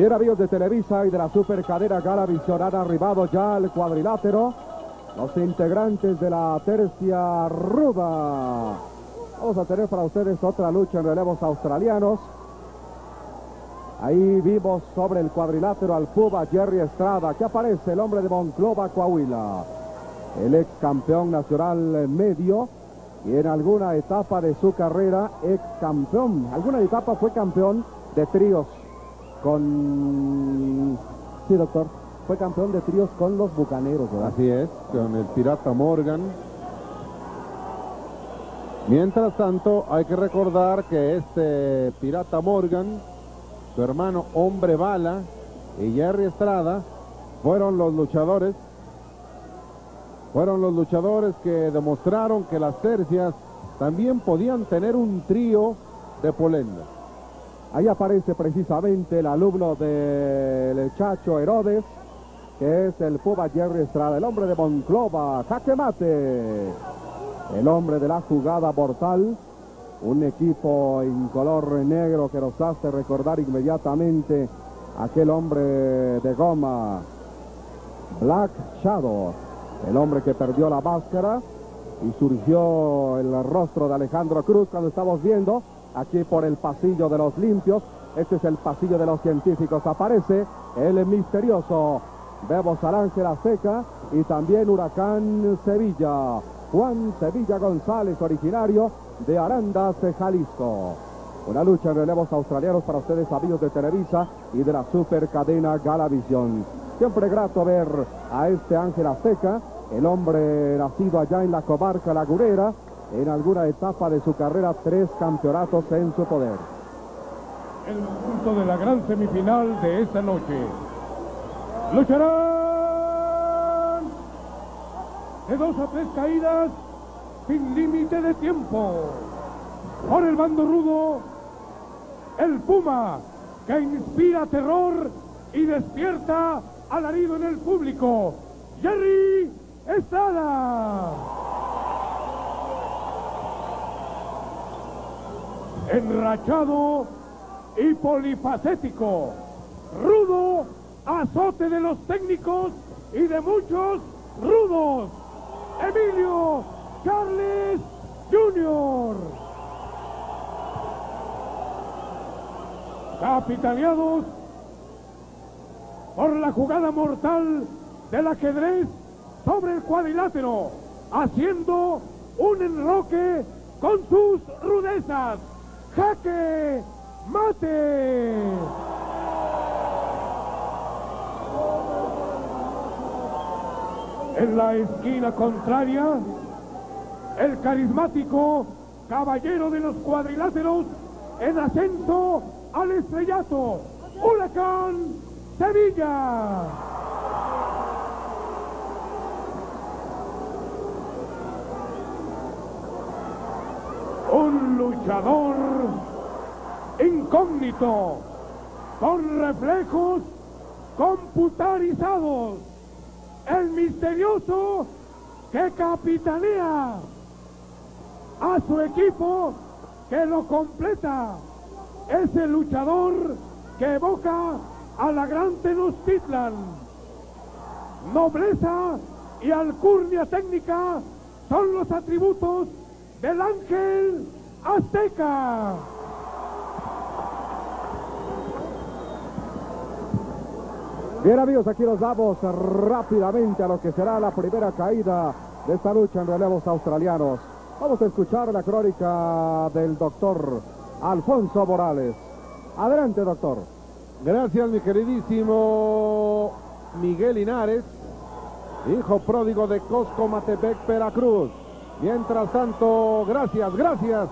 Bien amigos de Televisa y de la supercadena Galavisión han arribado ya al cuadrilátero los integrantes de la tercia ruda. Vamos a tener para ustedes otra lucha en relevos australianos. Ahí vimos sobre el cuadrilátero al Puba Jerry Estrada, que aparece el hombre de Monclova, Coahuila. El ex campeón nacional medio y en alguna etapa de su carrera ex campeón. Alguna etapa fue campeón de tríos con... Sí, doctor. Fue campeón de tríos con los Bucaneros, ¿verdad? Así es, con el Pirata Morgan. Mientras tanto, hay que recordar que este Pirata Morgan, su hermano Hombre Bala y Jerry Estrada fueron los luchadores fueron los luchadores que demostraron que las tercias también podían tener un trío de polenda. Ahí aparece precisamente el alumno del Chacho Herodes, que es el Puba Jerry Estrada, el hombre de Monclova, jaque mate, el hombre de la jugada mortal, un equipo en color negro que nos hace recordar inmediatamente aquel hombre de goma, Black Shadow, el hombre que perdió la máscara y surgió el rostro de Alejandro Cruz cuando estamos viendo aquí por el pasillo de los limpios. Este es el pasillo de los científicos. Aparece el misterioso Vemos al Ángel Azteca y también Huracán Sevilla. Juan Sevilla González, originario de Arandas, Jalisco. Una lucha en relevos australianos para ustedes, amigos de Televisa y de la supercadena Galavisión. Siempre grato ver a este Ángel Azteca, el hombre nacido allá en la comarca lagunera, en alguna etapa de su carrera, tres campeonatos en su poder. El punto de la gran semifinal de esta noche. Lucharán de dos a tres caídas sin límite de tiempo. Por el bando rudo, el Puma, que inspira terror y despierta alarido en el público. Jerry Estrada. Enrachado y polifacético. Rudo azote de los técnicos y de muchos rudos. Emilio Charles Jr. Capitaneados por la jugada mortal del ajedrez sobre el cuadrilátero, haciendo un enroque con sus rudezas. Jaque mate. En la esquina contraria, el carismático caballero de los cuadriláteros en ascenso al estrellato, Huracán Sevilla. Un luchador incógnito, con reflejos computarizados. El misterioso que capitanea a su equipo que lo completa. Ese luchador que evoca a la gran Tenochtitlan. Nobleza y alcurnia técnica son los atributos del ángel azteca. Bien amigos, aquí nos vamos rápidamente a lo que será la primera caída de esta lucha en relevos australianos. Vamos a escuchar la crónica del doctor Alfonso Morales. Adelante, doctor. Gracias, mi queridísimo Miguel Linares, hijo pródigo de Cosco Matepec, Veracruz. Mientras tanto, gracias, gracias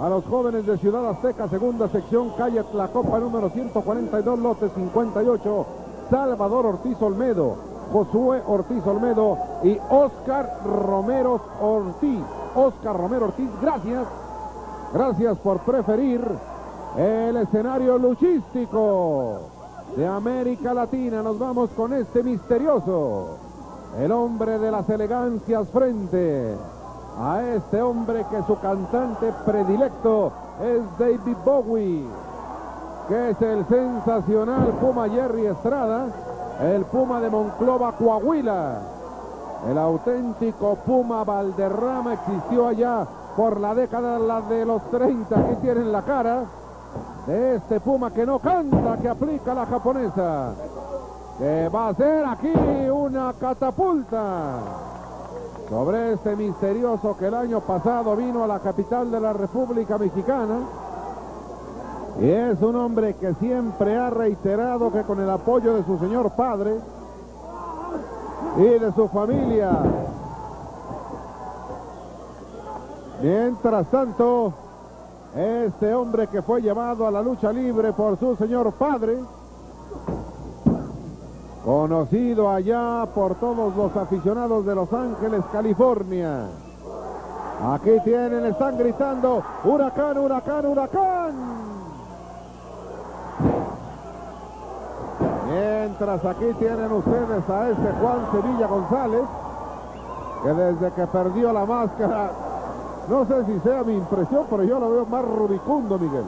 a los jóvenes de Ciudad Azteca, segunda sección, calle Tlacopa, número 142, lote 58, Salvador Ortiz Olmedo, Josué Ortiz Olmedo y Oscar Romero Ortiz. Oscar Romero Ortiz, gracias. Gracias por preferir el escenario luchístico de América Latina. Nos vamos con este misterioso, el hombre de las elegancias frente a este hombre que su cantante predilecto es David Bowie. Que es el sensacional Puma Jerry Estrada, el Puma de Monclova, Coahuila. El auténtico Puma Valderrama existió allá por la década de los 30. Aquí tienen la cara de este Puma que no canta, que aplica la japonesa. Que va a ser aquí una catapulta sobre este misterioso que el año pasado vino a la capital de la República Mexicana. Y es un hombre que siempre ha reiterado que con el apoyo de su señor padre y de su familia. Mientras tanto, este hombre que fue llevado a la lucha libre por su señor padre, conocido allá por todos los aficionados de Los Ángeles, California. Aquí tienen, están gritando, huracán, huracán, huracán. Mientras aquí tienen ustedes a este Juan Sevilla González, que desde que perdió la máscara, no sé si sea mi impresión, pero yo lo veo más rubicundo, Miguel.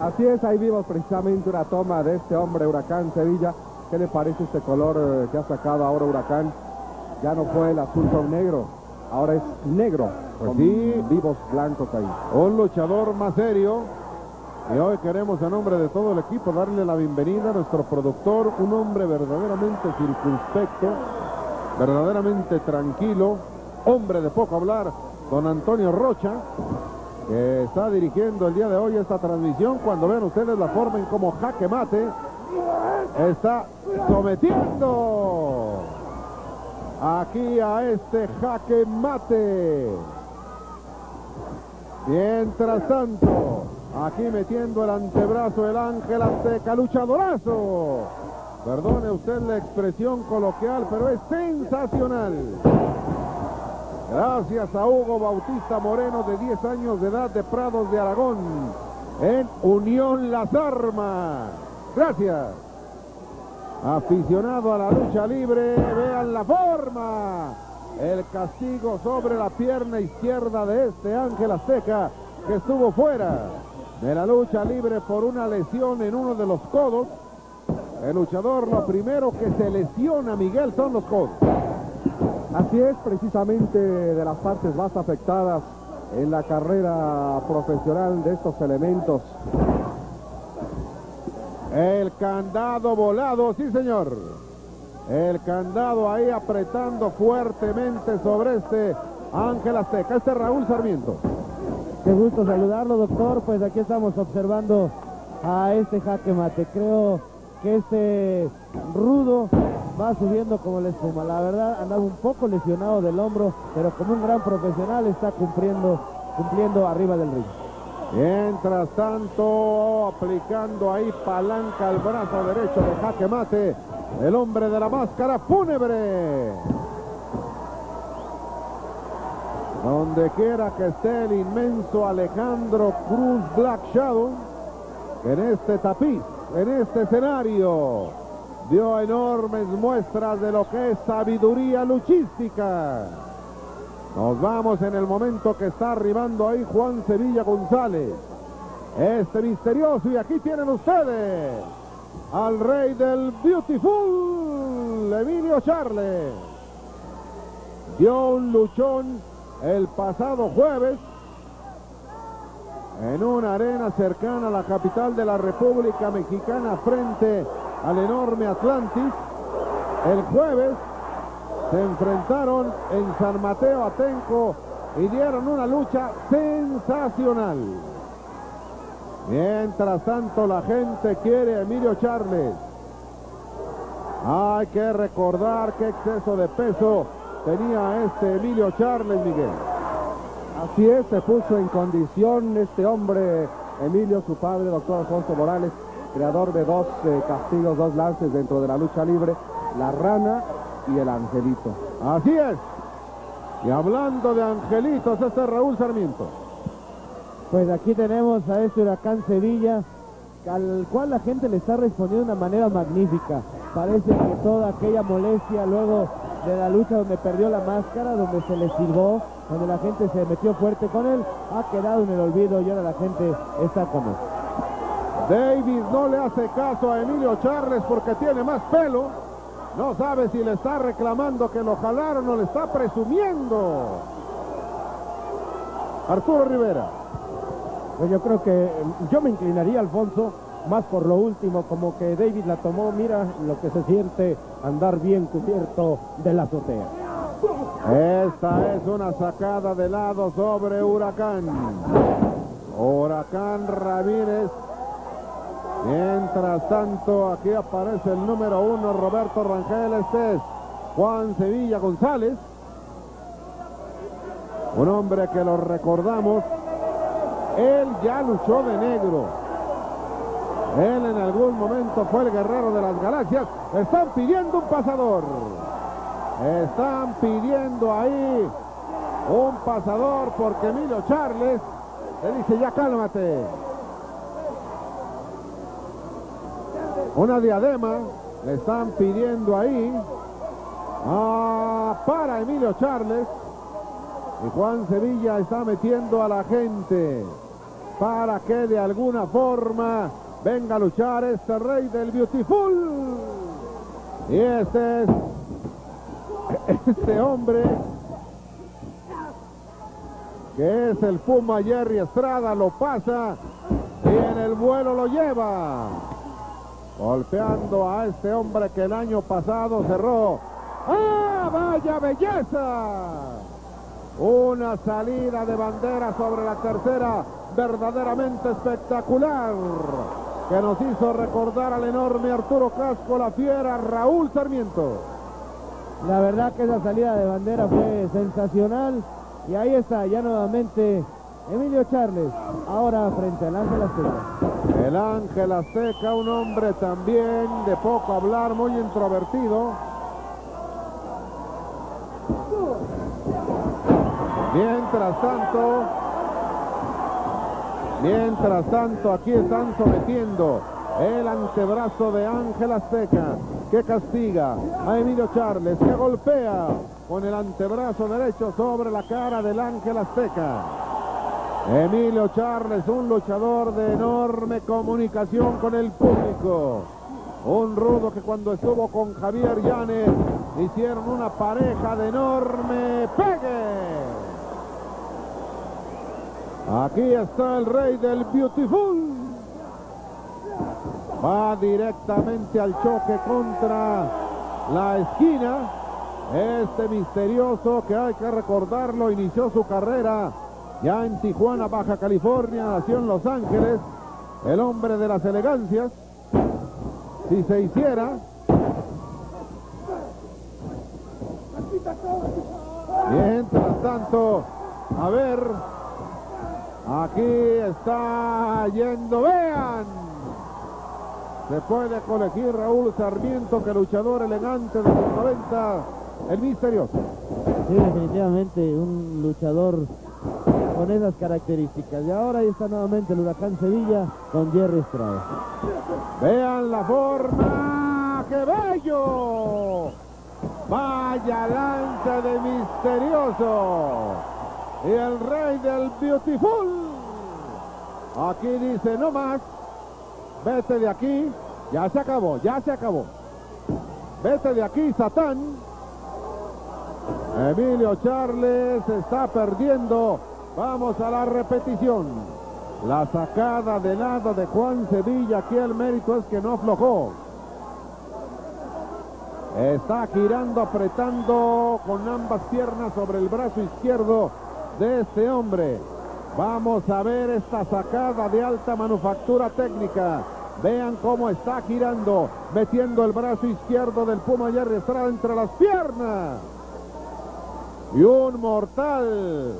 Así es, ahí vimos precisamente una toma de este hombre Huracán Sevilla. ¿Qué le parece este color eh, que ha sacado ahora Huracán? Ya no fue el azul con negro, ahora es negro, Pues con sí. vivos blancos ahí. Un luchador más serio. Y hoy queremos en nombre de todo el equipo darle la bienvenida a nuestro productor, un hombre verdaderamente circunspecto, verdaderamente tranquilo, hombre de poco hablar, don Antonio Rocha, que está dirigiendo el día de hoy esta transmisión. Cuando vean ustedes la forma en cómo Jaque Mate está sometiendo aquí a este Jaque Mate. Mientras tanto, aquí metiendo el antebrazo el Ángel Azteca, luchadorazo. Perdone usted la expresión coloquial, pero es sensacional. Gracias a Hugo Bautista Moreno, de 10 años de edad, de Prados de Aragón, en Unión Las Armas. Gracias. Aficionado a la lucha libre, vean la forma. El castigo sobre la pierna izquierda de este Ángel Azteca que estuvo fuera de la lucha libre por una lesión en uno de los codos. El luchador lo primero que se lesiona Miguel son los codos. Así es, precisamente de las partes más afectadas en la carrera profesional de estos elementos. El candado volado, sí señor. El candado ahí apretando fuertemente sobre este Ángel Azteca. Este es Raúl Sarmiento. Qué gusto saludarlo, doctor. Pues aquí estamos observando a este jaque mate. Creo que este rudo va subiendo como la espuma. La verdad, andaba un poco lesionado del hombro, pero como un gran profesional está cumpliendo, cumpliendo arriba del ring. Mientras tanto, aplicando ahí palanca al brazo derecho de jaque mate, el hombre de la máscara fúnebre. Donde quiera que esté el inmenso Alejandro Cruz Black Shadow, en este tapiz, en este escenario, dio enormes muestras de lo que es sabiduría luchística. Nos vamos en el momento que está arribando ahí Juan Sevilla González. Este misterioso y aquí tienen ustedes al rey del Beautiful, Emilio Charles. Dio un luchón el pasado jueves en una arena cercana a la capital de la República Mexicana frente al enorme Atlantis. El jueves se enfrentaron en San Mateo Atenco y dieron una lucha sensacional. Mientras tanto la gente quiere a Emilio Charles. Hay que recordar qué exceso de peso tenía este Emilio Charles, Miguel. Así es, se puso en condición este hombre, Emilio, su padre, doctor Alfonso Morales, creador de dos eh, castigos, dos lances dentro de la lucha libre, la rana y el angelito. Así es. Y hablando de angelitos, este es Raúl Sarmiento. Pues aquí tenemos a este huracán Sevilla, al cual la gente le está respondiendo de una manera magnífica. Parece que toda aquella molestia luego de la lucha donde perdió la máscara, donde se le silbó, donde la gente se metió fuerte con él, ha quedado en el olvido y ahora la gente está con él. Davis no le hace caso a Emilio Charles porque tiene más pelo. No sabe si le está reclamando que lo jalaron o le está presumiendo. Arturo Rivera. Pues yo creo que yo me inclinaría, Alfonso, más por lo último, como que David la tomó, mira lo que se siente andar bien cubierto de la azotea. Esta es una sacada de lado sobre Huracán. Huracán Ramírez. Mientras tanto, aquí aparece el número uno, Roberto Rangel. Este es Juan Sevilla González. Un hombre que lo recordamos. Él ya luchó de negro. Él en algún momento fue el guerrero de las galaxias. Están pidiendo un pasador. Están pidiendo ahí un pasador porque Emilio Charles le dice ya cálmate. Una diadema le están pidiendo ahí ah, para Emilio Charles. Y Juan Sevilla está metiendo a la gente para que de alguna forma venga a luchar este rey del Beautiful. Y este es este hombre que es el Puma Jerry Estrada lo pasa y en el vuelo lo lleva golpeando a este hombre que el año pasado cerró ¡Ah, vaya belleza! Una salida de bandera sobre la tercera verdaderamente espectacular que nos hizo recordar al enorme Arturo Casco, la fiera Raúl Sarmiento. La verdad que esa salida de bandera fue sensacional. Y ahí está, ya nuevamente Emilio Charles, ahora frente al Ángel Azteca. El Ángel Azteca, un hombre también de poco hablar, muy introvertido. Mientras tanto, mientras tanto, aquí están sometiendo el antebrazo de Ángel Azteca que castiga a Emilio Charles, que golpea con el antebrazo derecho sobre la cara del Ángel Azteca. Emilio Charles, un luchador de enorme comunicación con el público. Un rudo que cuando estuvo con Javier Llanes hicieron una pareja de enorme pegue. Aquí está el rey del Beautiful. Va directamente al choque contra la esquina. Este misterioso que hay que recordarlo inició su carrera ya en Tijuana, Baja California, nació en Los Ángeles. El hombre de las elegancias. Si se hiciera. Mientras tanto, a ver, aquí está yendo, vean. Se puede colegir Raúl Sarmiento, que luchador elegante de los 90, el misterioso. Sí, definitivamente un luchador con esas características. Y ahora ahí está nuevamente el Huracán Sevilla con Jerry Estrada. Vean la forma, ¡qué bello! Vaya lanza de misterioso. Y el rey del Beautiful. Aquí dice no más. Vete de aquí. Ya se acabó, ya se acabó. Vete de aquí, Satán. Emilio Charles está perdiendo. Vamos a la repetición. La sacada de lado de Juan Sevilla. Aquí el mérito es que no aflojó. Está girando, apretando con ambas piernas sobre el brazo izquierdo de este hombre. Vamos a ver esta sacada de alta manufactura técnica. Vean cómo está girando, metiendo el brazo izquierdo del Puma Jerry Estrada entre las piernas. Y un mortal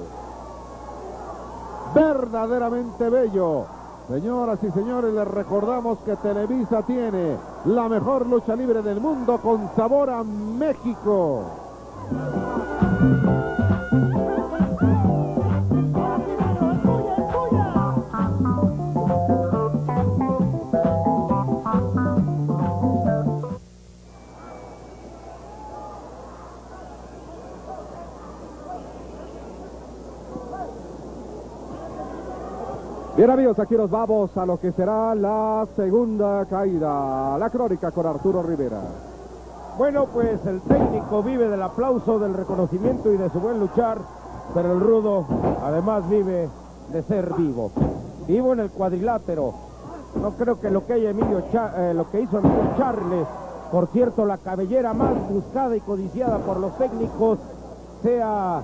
verdaderamente bello. Señoras y señores, les recordamos que Televisa tiene la mejor lucha libre del mundo con sabor a México. Bien amigos, aquí nos vamos a lo que será la segunda caída. La crónica con Arturo Rivera. Bueno, pues el técnico vive del aplauso, del reconocimiento y de su buen luchar, pero el rudo además vive de ser vivo. Vivo en el cuadrilátero. No creo que lo que, haya Emilio eh, lo que hizo Emilio Charles, por cierto, la cabellera más buscada y codiciada por los técnicos, sea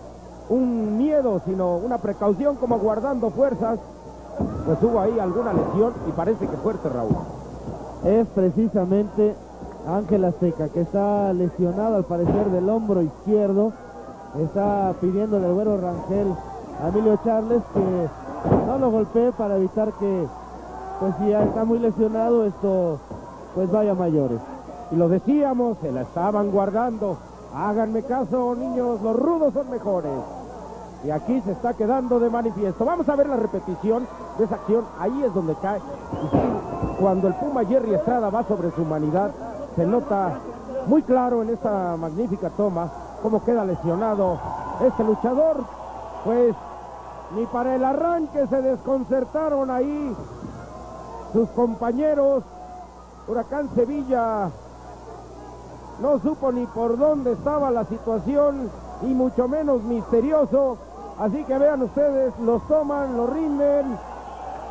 un miedo, sino una precaución como guardando fuerzas. Pues hubo ahí alguna lesión y parece que fuerte, Raúl. Es precisamente Ángel Azteca, que está lesionado al parecer del hombro izquierdo. Está pidiendo del güero Rangel a Emilio Charles que no lo golpee para evitar que, pues si ya está muy lesionado, esto pues vaya a mayores. Y lo decíamos, se la estaban guardando. Háganme caso, niños, los rudos son mejores. Y aquí se está quedando de manifiesto. Vamos a ver la repetición de esa acción. Ahí es donde cae. Cuando el Puma Jerry Estrada va sobre su humanidad, se nota muy claro en esta magnífica toma cómo queda lesionado este luchador. Pues ni para el arranque se desconcertaron ahí sus compañeros. Huracán Sevilla no supo ni por dónde estaba la situación y mucho menos misterioso. Así que vean ustedes, los toman, los rinden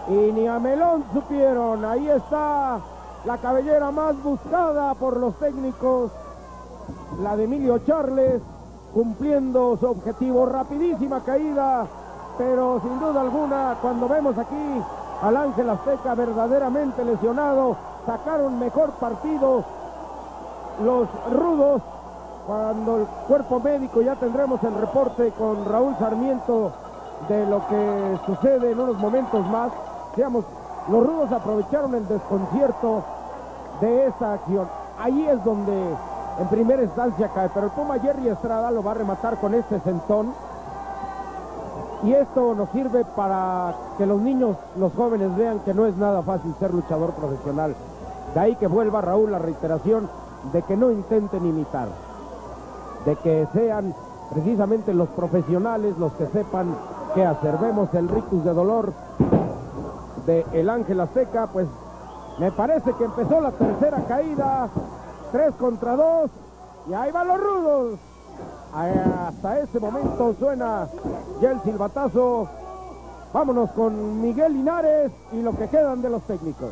y ni a Melón supieron. Ahí está la cabellera más buscada por los técnicos, la de Emilio Charles, cumpliendo su objetivo. Rapidísima caída, pero sin duda alguna, cuando vemos aquí al Ángel Azteca verdaderamente lesionado, sacaron mejor partido los rudos. Cuando el cuerpo médico ya tendremos el reporte con Raúl Sarmiento de lo que sucede en unos momentos más. Los rudos aprovecharon el desconcierto de esa acción. Ahí es donde en primera instancia cae, pero el Puma Jerry Estrada lo va a rematar con este sentón. Y esto nos sirve para que los niños, los jóvenes vean que no es nada fácil ser luchador profesional. De ahí que vuelva Raúl la reiteración de que no intenten imitar, de que sean precisamente los profesionales los que sepan qué hacer. Vemos el rictus de dolor de el Ángel Azteca, pues me parece que empezó la tercera caída, tres contra dos, y ahí van los rudos. Hasta ese momento suena ya el silbatazo. Vámonos con Miguel Linares y lo que quedan de los técnicos.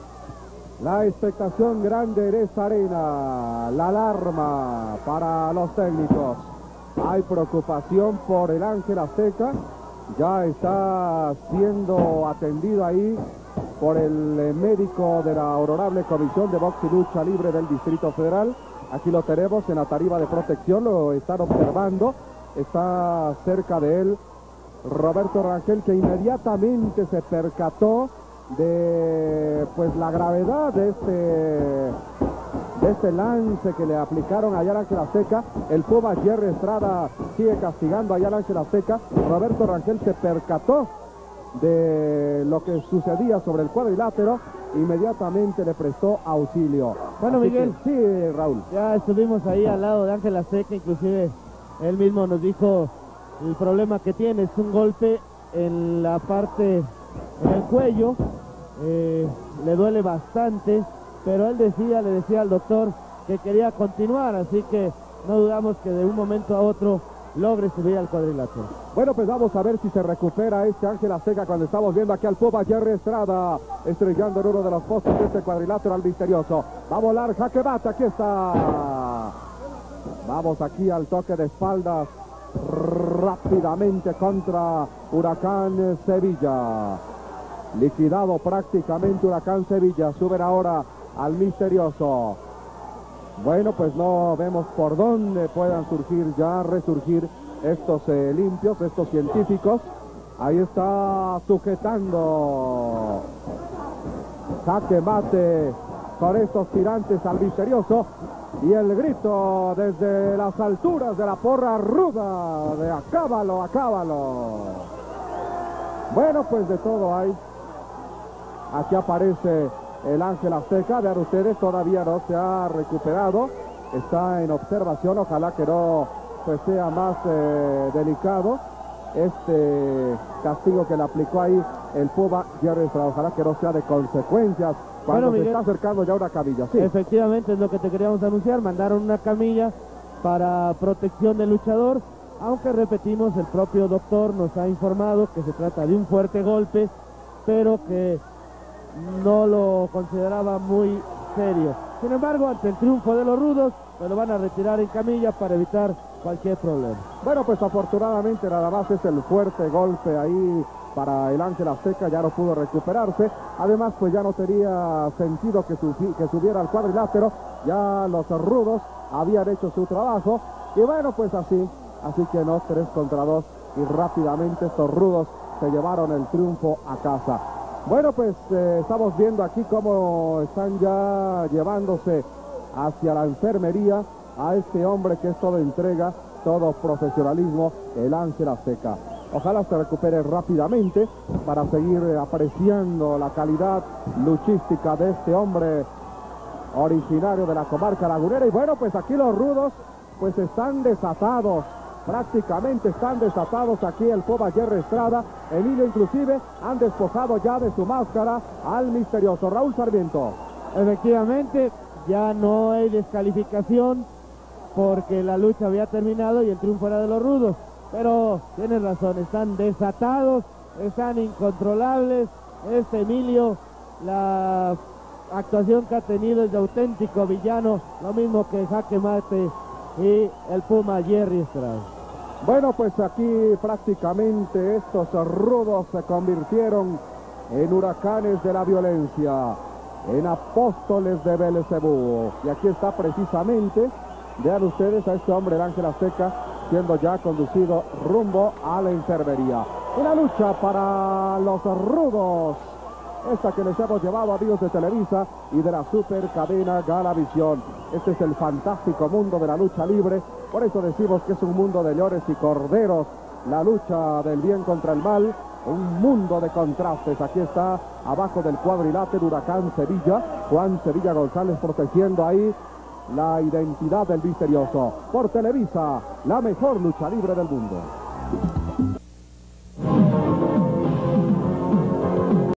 La expectación grande en esta arena, la alarma para los técnicos. Hay preocupación por el Ángel Azteca, ya está siendo atendido ahí por el eh, médico de la honorable Comisión de Box y Lucha Libre del Distrito Federal. Aquí lo tenemos en la tarifa de protección, lo están observando, está cerca de él Roberto Rangel que inmediatamente se percató de pues la gravedad de este de este lance que le aplicaron al Ángel Azteca. El Puma Jerry Estrada sigue castigando al Ángel Azteca. Roberto Rangel se percató de lo que sucedía sobre el cuadrilátero. Inmediatamente le prestó auxilio. Bueno, Así Miguel. que sí, Raúl. Ya estuvimos ahí al lado de Ángel Azteca, inclusive él mismo nos dijo el problema que tiene es un golpe en la parte, en el cuello, eh, le duele bastante, pero él decía, le decía al doctor que quería continuar, así que no dudamos que de un momento a otro logre subir al cuadrilátero. Bueno, pues vamos a ver si se recupera este Ángel Azteca cuando estamos viendo aquí al Popa Jerry Estrada estrellando en uno de los postes de este cuadrilátero al misterioso. Va a volar jaque mate, aquí está. Vamos aquí al toque de espaldas rápidamente contra Huracán Sevilla. Liquidado prácticamente Huracán Sevilla. Suben ahora al misterioso. Bueno, pues no vemos por dónde puedan surgir ya, resurgir estos eh, limpios, estos científicos. Ahí está sujetando jaque mate con estos tirantes al misterioso. Y el grito desde las alturas de la porra ruda de acábalo, acábalo. Bueno, pues de todo hay. Aquí aparece el Ángel Azteca. Vean ustedes, todavía no se ha recuperado. Está en observación. Ojalá que no pues, sea más eh, delicado. este castigo que le aplicó ahí el Puma Jerry Estrada. Ojalá que no sea de consecuencias cuando Bueno, se está acercando ya una camilla. Sí. Efectivamente es lo que te queríamos anunciar, mandaron una camilla para protección del luchador, aunque repetimos, el propio doctor nos ha informado que se trata de un fuerte golpe, pero que no lo consideraba muy serio. Sin embargo, ante el triunfo de los rudos, pues lo van a retirar en camilla para evitar cualquier problema. Bueno, pues afortunadamente nada más es el fuerte golpe ahí para el Ángel Azteca, ya no pudo recuperarse. Además, pues ya no tenía sentido que, que subiera al cuadrilátero, ya los rudos habían hecho su trabajo. Y bueno, pues así, así que no, tres contra dos. Y rápidamente estos rudos se llevaron el triunfo a casa. Bueno, pues eh, estamos viendo aquí cómo están ya llevándose hacia la enfermería a este hombre que es todo entrega, todo profesionalismo, el Ángel Azteca. Ojalá se recupere rápidamente para seguir apreciando la calidad luchística de este hombre originario de la comarca lagunera. Y bueno, pues aquí los rudos pues están desatados. Prácticamente están desatados aquí el Puma Jerry Estrada. Emilio inclusive han despojado ya de su máscara al misterioso Raúl Sarmiento. Efectivamente, ya no hay descalificación porque la lucha había terminado y el triunfo era de los rudos. Pero tienes razón, están desatados, están incontrolables. Este Emilio, la actuación que ha tenido es de auténtico villano, lo mismo que Jaque Mate y el Puma Jerry Estrada. Bueno, pues aquí prácticamente estos rudos se convirtieron en huracanes de la violencia, en apóstoles de Belcebú. Y aquí está precisamente, vean ustedes a este hombre, el Ángel Azteca, siendo ya conducido rumbo a la enfermería. Una lucha para los rudos. Esta que les hemos llevado amigos de Televisa y de la super cadena Galavisión. Este es el fantástico mundo de la lucha libre. Por eso decimos que es un mundo de llores y corderos. La lucha del bien contra el mal. Un mundo de contrastes. Aquí está abajo del cuadrilátero Huracán Sevilla. Juan Sevilla González protegiendo ahí la identidad del misterioso. Por Televisa, la mejor lucha libre del mundo.